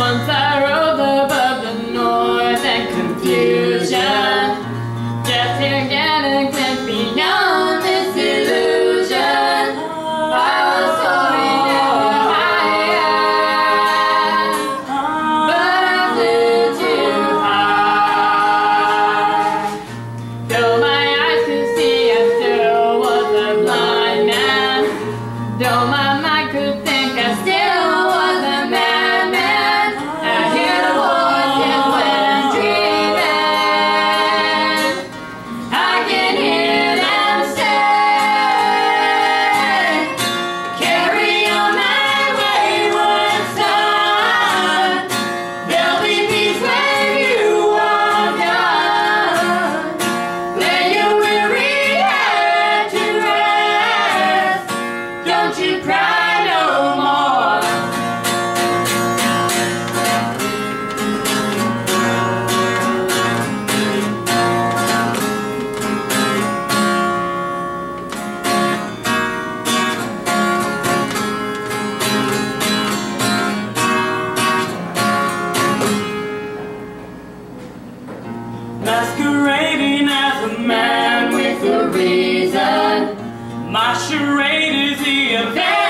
放在。Masquerading as a man with a reason. My charade is the event.